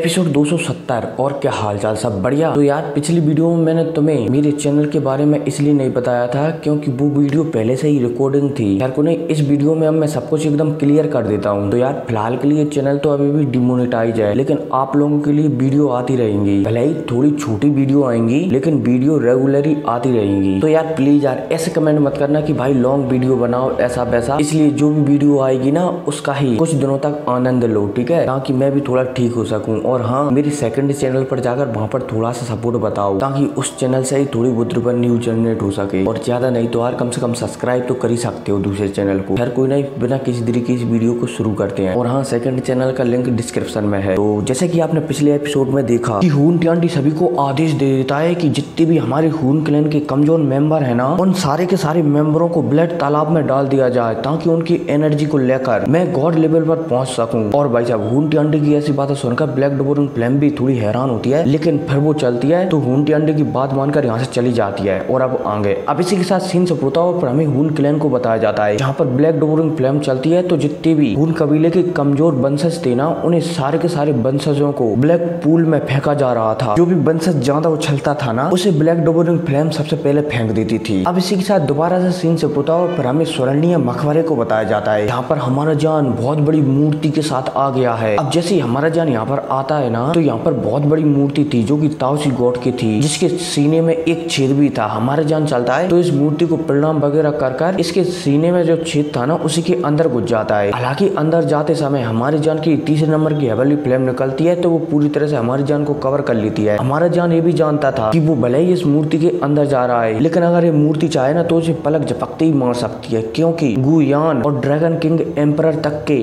Episode 270 और क्या हालचाल सब बढ़िया? तो यार, पिछली वीडियो में मैंने तुम्हें मेरे चैनल के बारे में इसलिए नहीं बताया था क्योंकि वो वीडियो पहले से ही रिकॉर्डिंग थी। यार, को नहीं, इस वीडियो में अब मैं सब कुछ एकदम क्लियर कर देता हूँ। तो यार, फ़िलहाल के लिए चैनल तो अभी भी डिमोनिटाइज है, लेकिन आप लोगों के लिए वीडियो आती रहेंगी। भले ही थोड़ी छोटी वीडियो आएँगी, लेकिन वीडियो रेगुलरली आती रहेंगी। तो यार प्लीज़ यार, ऐसे कमेंट मत करना की भाई लॉन्ग वीडियो बनाओ, ऐसा वैसा। इसलिए जो भी वीडियो आएगी ना, उसका ही कुछ दिनों तक आनंद लो, ठीक है? ताकि मैं भी थोड़ा ठीक हो सकूँ और हाँ मेरी सेकंड चैनल पर जाकर वहाँ पर थोड़ा सा सपोर्ट बताओ, ताकि उस चैनल से ही थोड़ी बहुत रुपये न्यूज़ जनरेट हो सके। और ज़्यादा नहीं तो यार कम से कम सब्सक्राइब तो कर ही सकते हो दूसरे चैनल को। खैर, कोई नहीं, बिना किसी तरीके इस वीडियो को शुरू करते हैं। और हाँ सेकंड चैनल का लिंक डिस्क्रिप्शन में है। तो जैसे की आपने पिछले एपिसोड में देखा की हून टियांटी सभी को आदेश दे देता है की जितने भी हमारे हून क्लैन के कमज़ोर मेंबर है ना, उन सारे के सारे मेंबरों को ब्लड तालाब में डाल दिया जाए, ताकि उनकी एनर्जी को लेकर मैं गॉड लेवल पर पहुँच सकूँ। और भाई साहब हून टियांटी की ऐसी बातें सुनकर ब्लैक डोबोरिंग फ्लेम भी थोड़ी हैरान होती है, लेकिन फिर वो चलती है तो हून अंडे की बात मानकर यहाँ से चली जाती है और अब आगे। अब इसी के साथ सीन से होता है हमें हून क्लैन को बताया जाता है। जहाँ पर ब्लैक डोबोरिंग फ्लेम चलती है तो जितने भी हून कबीले के कमज़ोर बंसज थे ना, उन्हें सारे के सारे बंसजों को ब्लैक पूल में फेंका जा रहा था। जो भी बंसज ज़्यादा उछलता था ना, उसे ब्लैक डोबोरिंग फ्लेम सबसे पहले फेंक देती थी। अब इसी के साथ दोबारा से सीन से होता है पर हमें स्वर्णीय मखबरे को बताया जाता है। यहाँ पर हमारा जान बहुत बड़ी मूर्ति के साथ आ गया है। अब जैसे हमारा जान यहाँ पर आता है ना तो यहाँ पर बहुत बड़ी मूर्ति थी, जो कि ताउसी गॉड की थी, जिसके सीने में एक छेद भी था। हमारे जान चलता है तो इस मूर्ति को प्रणाम वगैरह कर कर इसके सीने में जो छेद था ना, उसी के अंदर घुस जाता है। हालाँकि अंदर जाते समय हमारे जान की तीसरे नंबर की हेवली फ्लेम निकलती है तो वो पूरी तरह से हमारी जान को कवर कर लेती है। हमारा जान ये भी जानता था कि वो भले ही इस मूर्ति के अंदर जा रहा है, लेकिन अगर ये मूर्ति चाहे ना तो उसे पलक झपकते ही मार सकती है, क्योंकि गुयान और ड्रैगन किंग एम्पर तक के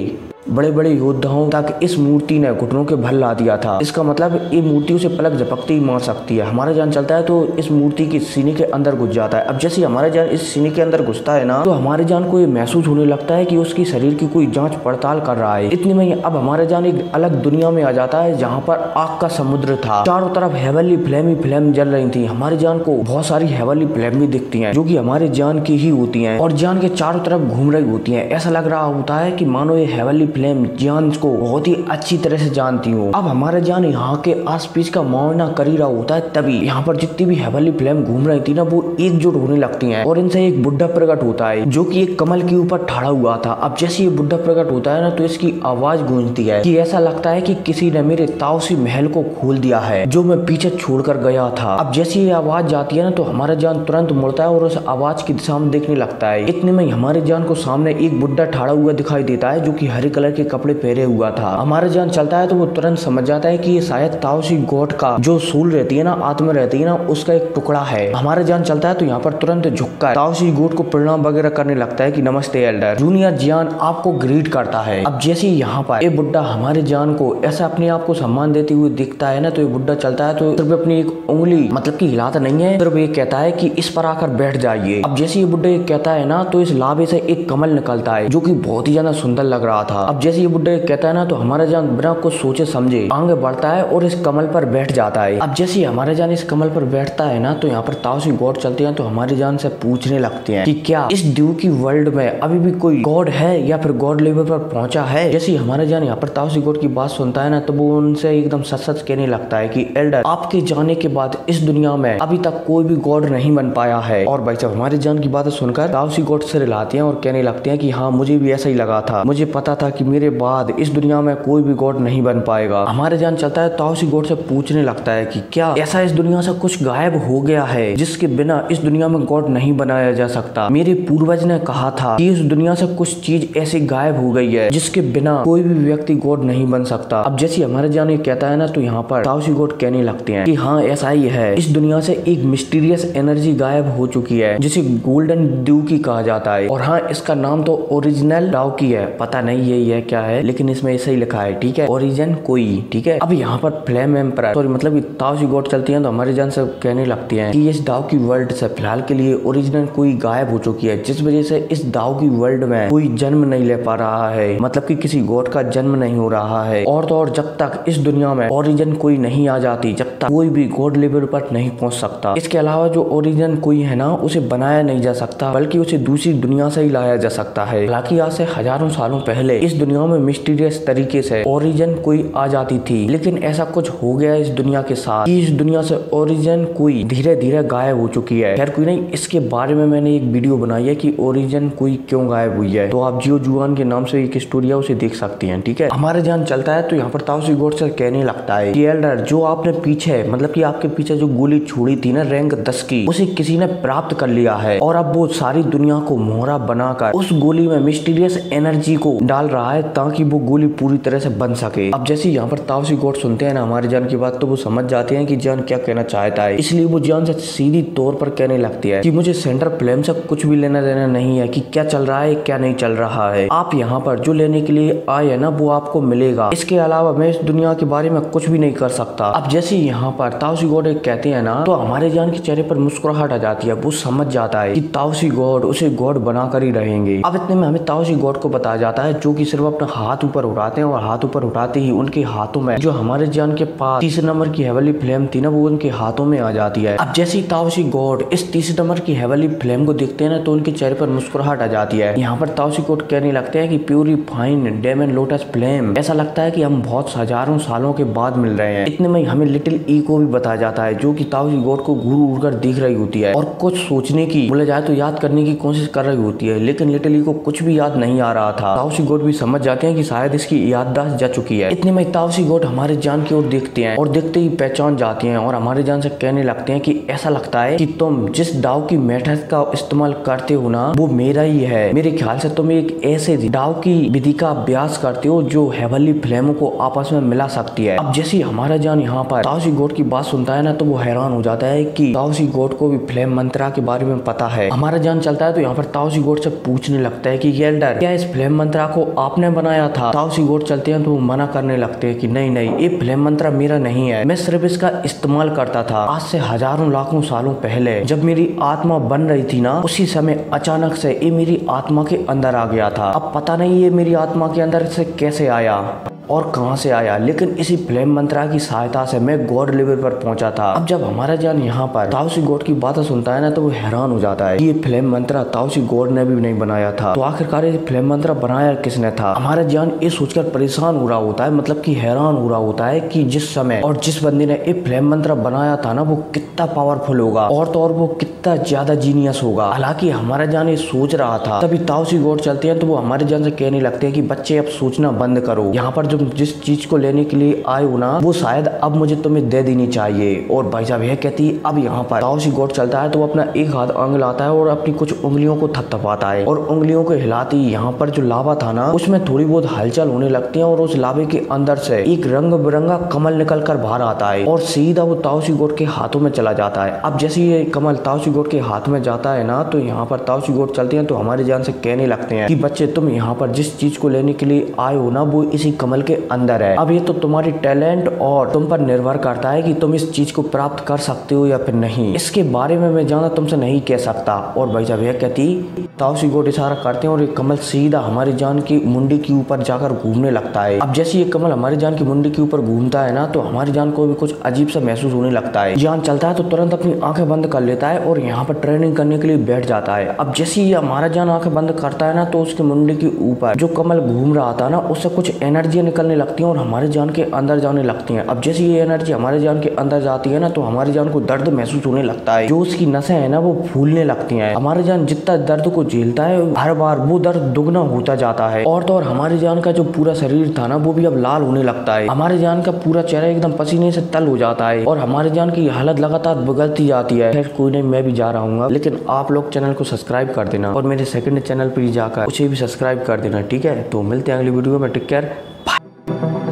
बड़े बड़े योद्धाओं तक इस मूर्ति ने घुटनों के भल ला दिया था। इसका मतलब ये मूर्ति उसे पलक झपकते ही मार सकती है। हमारा जान चलता है तो इस मूर्ति की सीने के अंदर घुस जाता है। अब जैसे हमारा जान इस सीने के अंदर घुसता है ना तो हमारे जान को ये महसूस होने लगता है कि उसकी शरीर की कोई जाँच पड़ताल कर रहा है। इतने में अब हमारा जान एक अलग दुनिया में आ जाता है, जहाँ पर आग का समुद्र था। चारों तरफ़ हेवली फ्लेम ही फ्लेम जल रही थी। हमारे जान को बहुत सारी हेवली फ्लेम भी दिखती है, जो की हमारे जान की ही होती है और जान के चारों तरफ़ घूम रही होती है। ऐसा लग रहा होता है की मानो ये हेवली फ्लेम जान को बहुत ही अच्छी तरह से जानती हूँ। अब हमारा जान यहाँ के आस पीस का मुआवना कर ही रहा होता है, तभी यहाँ पर जितनी भी हेवली फ्लेम घूम रही थी ना, वो एकजुट होने लगती है। और इनसे एक बुढ़ा प्रकट होता है, जो की एक कमल के ऊपर ठाड़ा हुआ था। अब जैसे ये बुढ़ा प्रकट होता है ना तो इसकी आवाज़ गूंजती है कि ऐसा लगता है कि किसी ने मेरे ताउसी महल को खोल दिया है, जो मैं पीछे छोड़कर गया था। अब जैसे ये आवाज़ जाती है ना तो हमारा जान तुरंत मुड़ता है और उस आवाज़ की दिशा में देखने लगता है। इतने में हमारे जान को सामने एक बुढ़ा ठाड़ा हुआ दिखाई देता है, जो की हरे कलर के कपड़े पहने हुआ था। हमारा जान चलता है तो वो तुरंत समझ जाता है कि ये शायद ताओसी गोट का जो सूल रहती है ना, आत्मा रहती है ना, उसका एक टुकड़ा है। हमारा जान चलता है तो यहाँ पर तुरंत झुककर ताओसी गोट को प्रणाम वगैरह करने लगता है कि नमस्ते, एल्डर। जूनियर जान आपको ग्रीट करता है। अब जैसे यहाँ पर ये बुढ़ा हमारे जान को ऐसा अपने आप को सम्मान देते हुए दिखता है ना तो ये बुढ़ा चलता है तो सिर्फ़ अपनी एक उंगली मतलब की हिलाता नहीं है, सिर्फ़ ये कहता है कि इस पर आकर बैठ जाइए। अब जैसे ये ये कहता है ना तो इस लाभे से एक कमल निकलता है, जो की बहुत ही ज़्यादा सुंदर लग रहा था। अब जैसे ये बुढ़ा कहता है ना तो हमारा जान बिना कुछ सोचे समझे। आगे बढ़ता है और इस कमल पर बैठ जाता है। अब जैसे हमारे जान इस कमल पर बैठता है ना तो यहाँ पर ताओसी गॉड चलते हैं तो हमारे जान से पूछने लगते हैं कि क्या इस ड्यू की वर्ल्ड में अभी भी कोई गॉड है या फिर गॉड लेवल पर पहुँचा है? जैसे हमारे जान यहाँ पर ताओसी गॉड की बात सुनता है ना तो वो उनसे एकदम सच सच कहने लगता है की, एल्डर, आपके जाने के बाद इस दुनिया में अभी तक कोई भी गॉड नहीं बन पाया है। और भाई साहब, हमारे जान की बात सुनकर ताओसी गॉड से रिलाते हैं और कहने लगते हैं की हाँ मुझे भी ऐसा ही लगा था। मुझे पता था कि मेरे बाद इस दुनिया में कोई भी गॉड नहीं बन पाएगा। हमारे जान चलता है ताओसी गॉड से पूछने लगता है कि क्या ऐसा इस दुनिया से कुछ गायब हो गया है, जिसके बिना इस दुनिया में गॉड नहीं बनाया जा सकता। मेरे पूर्वज ने कहा था कि इस दुनिया से कुछ चीज़ ऐसी गायब हो गई है, जिसके बिना कोई भी व्यक्ति गॉड नहीं बन सकता। अब जैसे हमारे जान ये कहता है ना तो यहाँ पर ताओसी गॉड कहने लगते हैं कि हाँ ऐसा ही है। इस दुनिया से एक मिस्टीरियस एनर्जी गायब हो चुकी है, जिसे गोल्डन ड्यू की कहा जाता है। और हाँ इसका नाम तो ओरिजिनल डाउ की है। पता नहीं यही है, क्या है, लेकिन इसमें ऐसा ही लिखा है, ठीक है? ओरिजिन कोई, ठीक है? अब यहाँ पर फ्लेम एम्पर सॉरी मतलब ताओ की गोट चलती है तो हमारे जान से कहने लगती है कि इस दाव की वर्ल्ड से फ़िलहाल के लिए ओरिजिनल कोई गायब हो चुकी है, जिस वजह से इस दाव की वर्ल्ड में कोई जन्म नहीं ले पा रहा है मतलब कि किसी गोट का जन्म नहीं हो रहा है। और तो और जब तक इस दुनिया में ओरिजिन कोई नहीं आ जाती, जब तक कोई भी गॉड लेवल पर नहीं पहुँच सकता। इसके अलावा जो ओरिजिन कोई है ना, उसे बनाया नहीं जा सकता, बल्कि उसे दूसरी दुनिया से ही लाया जा सकता है। हालाँकि आज से हज़ारों सालों पहले इस दुनिया में मिस्टीरियस तरीके से ओरिजिन कोई आ जाती थी, लेकिन ऐसा कुछ हो गया इस दुनिया के साथ इस दुनिया से ओरिजिन कोई धीरे धीरे गायब हो चुकी है। खैर कोई नहीं, इसके बारे में मैंने एक वीडियो बनाई है कि ओरिजिन कोई क्यों गायब हुई है। तो आप जियो जुआन के नाम से एक स्टोरी है, उसे देख सकती है, ठीक है? हमारे जान चलता है तो यहाँ पर ताउसी गोड से कहने लगता है जो आपने पीछे मतलब कि आपके पीछे जो गोली छोड़ी थी ना रैंक दस की, उसे किसी ने प्राप्त कर लिया है। और अब वो सारी दुनिया को मोहरा बनाकर उस गोली में मिस्टीरियस एनर्जी को डाल रहा है ताकि वो गोली पूरी तरह से बन सके। अब जैसे यहाँ पर तावसी गोड सुनते हैं ना, हमारे जान की बात तो वो समझ जाते हैं कि जान क्या कहना चाहता है। इसलिए वो जान से सीधी तौर पर कहने लगती है कि मुझे सेंटर फ्लेम से कुछ भी लेना देना नहीं है कि क्या चल रहा है, क्या नहीं चल रहा है। आप यहाँ पर जो लेने के लिए आए है ना, वो आपको मिलेगा। इसके अलावा मैं इस दुनिया के बारे में कुछ भी नहीं कर सकता। अब जैसे यहाँ पर ताउसी गॉड कहते हैं ना तो हमारे जान के चेहरे पर मुस्कुराहट आ जाती है, वो समझ जाता है कि ताउसी गॉड उसे गॉड बनाकर ही रहेंगे। अब इतने में हमें ताउसी गॉड को बताया जाता है, जो कि सिर्फ़ अपना हाथ ऊपर उठाते हैं और हाथ ऊपर उठाते ही उनके हाथों में, जो हमारे जान के पास तीसरे नंबर की हेवली फ्लेम थी ना, वो उनके हाथों में आ जाती है। अब जैसे ताउसी गॉड इस तीसरे नंबर की हेवली फ्लेम को देखते हैं ना तो उनके चेहरे पर मुस्कुराहट आ जाती है। यहाँ पर ताउसी गॉड कहने लगते हैं कि pure fine demon lotus flame ऐसा लगता है कि हम बहुत हज़ारों सालों के बाद मिल रहे हैं। इतने में हमें लिटिल ई को भी बताया जाता है, जो कि ताउसी गॉड को घूर उड़ कर दिख रही होती है। और कुछ सोचने की, बोले जाए तो याद करने की कोशिश कर रही होती है, लेकिन लिटिल ई को कुछ भी याद नहीं आ रहा था। ताउसी गॉड भी समझ जाते हैं कि शायद इसकी याददाश्त जा चुकी है। इतने में ताउसी गॉड हमारे जान की ओर देखते हैं और देखते ही पहचान जाते हैं और हमारे जान से कहने लगते हैं कि ऐसा लगता है कि तुम जिस डाव की मेथड का इस्तेमाल करते हो ना, वो मेरा ही है। मेरे ख्याल से तुम एक ऐसे डाव की विधि का अभ्यास करते हो जो हेवली फ्लेमों को आपस में मिला सकती है। अब जैसे हमारा जान यहाँ पर ताउसी गोड की बात सुनता है ना तो वो हैरान हो जाता है कि ताउसी गोड को भी फ्लेम मंत्रा के बारे में पता है। हमारा जान चलता है तो यहाँ पर ताउसी गोड से पूछने लगता है कि येल्डर क्या इस फ्लेम मंत्रा को आपने बनाया था? ताउसी गोड चलते हैं तो वो मना करने लगते हैं कि नहीं नहीं, ये फ्लेम मंत्रा मेरा नहीं है। मैं सिर्फ़ इसका इस्तेमाल करता था आज से हज़ारों लाखों सालों पहले। जब मेरी आत्मा बन रही थी ना, उसी समय अचानक से ये मेरी आत्मा के अंदर आ गया था। अब पता नहीं ये मेरी आत्मा के अंदर से कैसे आया। और कहाँ से आया? लेकिन इसी फ्लेम मंत्रा की सहायता से मैं गॉड लेवल पर पहुँचा था। अब जब हमारा जान यहाँ पर ताउसी गॉड की बातें सुनता है ना तो वो हैरान हो जाता है ये फ्लेम मंत्रा ताउसी गॉड ने भी नहीं बनाया था। तो आखिरकार ये फ्लेम मंत्रा बनाया किसने था? हमारा जान ये सोचकर परेशान हो रहा होता है मतलब की हैरान हो रहा होता है की जिस समय और जिस बंदे ने ये फ्लेम मंत्रा बनाया था ना, वो कितना पावरफुल होगा और तो और वो कितना ज़्यादा जीनियस होगा। हालाँकि हमारा जान ये सोच रहा था। तभी ताउसी गॉड चलते हैं तो वो हमारे जान से कहने लगते हैं कि बच्चे अब सोचना बंद करो। यहाँ पर जो तुम जिस चीज़ को लेने के लिए आए हो ना, वो शायद अब मुझे तुम्हें दे देनी चाहिए। और भाई साहब, यह कहती है अब यहाँ पर ताओसी गोट चलता है तो वो अपना एक हाथ अंग लाता है और अपनी कुछ उंगलियों को थपथपाता है। और उंगलियों को हिलाती यहाँ पर जो लावा था ना, उसमें थोड़ी बहुत हलचल होने लगती है और उस लावे के अंदर से एक रंग बिरंगा कमल निकल कर बाहर आता है और सीधा वो ताओसी गोट के हाथों में चला जाता है। अब जैसे ये कमल ताओसी गोट के हाथ में जाता है ना तो यहाँ पर ताओसी गोट चलते हैं तो हमारे जान से कहने लगते हैं कि बच्चे, तुम यहाँ पर जिस चीज़ को लेने के लिए आए हो ना, वो इसी कमल के अंदर है। अब ये तो तुम्हारी टैलेंट और तुम पर निर्भर करता है कि तुम इस चीज़ को प्राप्त कर सकते हो या फिर नहीं। इसके बारे में मैं ज़्यादा तुमसे नहीं कह सकता। और भाई साहब, यह कहती ताउसी गोट इशारा करते हैं और ये कमल सीधा हमारी जान की मुंडी के ऊपर जाकर घूमने लगता है। अब जैसे ये कमल हमारी जान की मुंडी के ऊपर घूमता है ना तो हमारी जान को भी कुछ अजीब सा महसूस होने लगता है। जान चलता है तो तुरंत अपनी आँखें बंद कर लेता है और यहाँ पर ट्रेनिंग करने के लिए बैठ जाता है। अब जैसे ये हमारा जान आँखें बंद करता है ना तो उसके मुंडी के ऊपर जो कमल घूम रहा था ना, उससे कुछ एनर्जी निकलने लगती है और हमारे जान के अंदर जाने लगती हैं। अब जैसे ये एनर्जी हमारे जान के अंदर जाती है ना तो हमारी जान को दर्द महसूस होने लगता है। जो उसकी नसें है ना, वो फूलने लगती हैं। हमारे जान जितना दर्द को झेलता है, हर बार वो दर्द दुगना होता जाता है। और तो और हमारे जान का जो पूरा शरीर था ना, वो भी अब लाल होने लगता है। हमारे जान का पूरा चेहरा एकदम पसीने से तल हो जाता है और हमारे जान की हालत लगातार बिगड़ती जाती है। खैर, कोई नहीं, मैं भी जा रहा हूँ लेकिन आप लोग चैनल को सब्सक्राइब कर देना और मेरे सेकंड चैनल पर जाकर उसे भी सब्सक्राइब कर देना, ठीक है? तो मिलते हैं अगली वीडियो में। Take care Thank you.